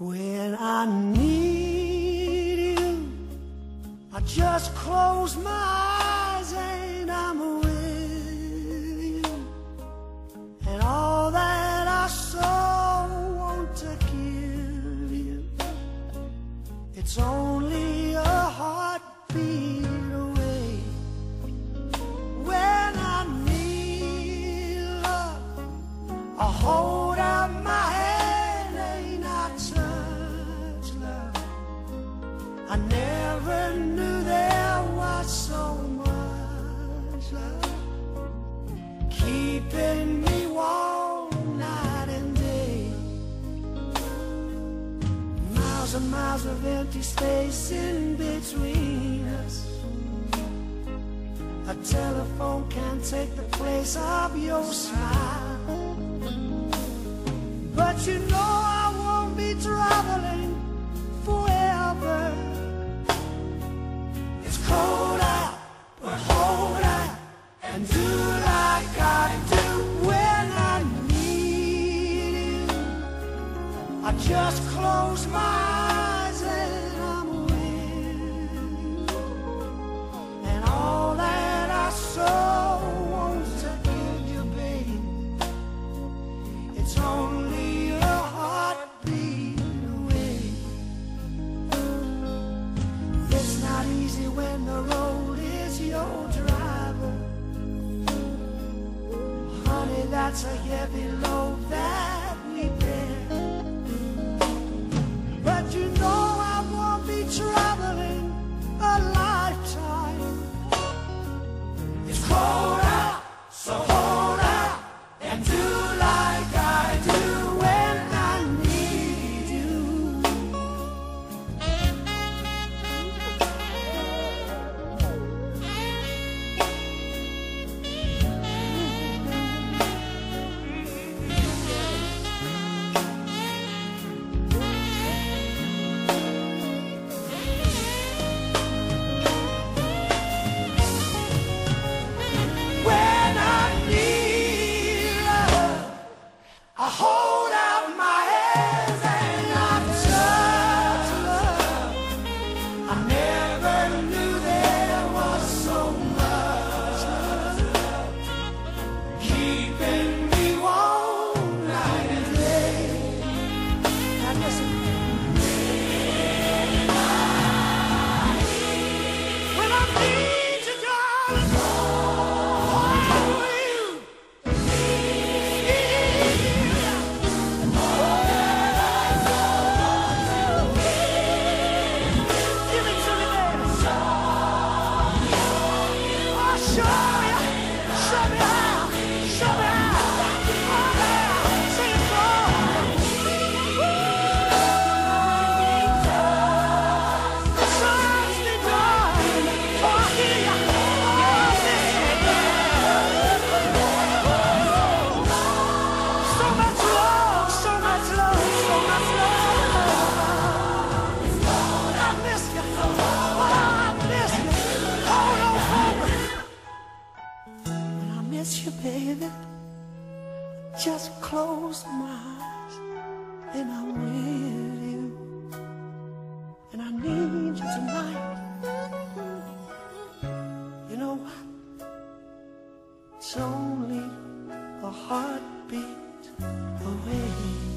When I need you, I just close my eyes and I'm with you. And all that I so want to give you, it's only I never knew there was so much love keeping me warm night and day. Miles and miles of empty space in between us. A telephone can't take the place of your smile. But you know just close my eyes and I'm you. And all that I so want to give you, babe, it's only a heartbeat away. It's not easy when the road is your driver. Honey, that's a heavy load that Baby, just close my eyes and I'm with you. And I need you tonight. You know what? It's only a heartbeat away.